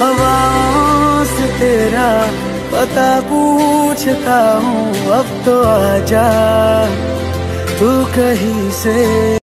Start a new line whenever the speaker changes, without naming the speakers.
हवाओं से तेरा पता पूछता हूँ अब तो आजा तू कहीं से